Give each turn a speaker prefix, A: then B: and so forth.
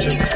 A: Imagine.